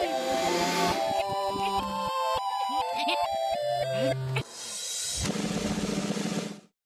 Yeah.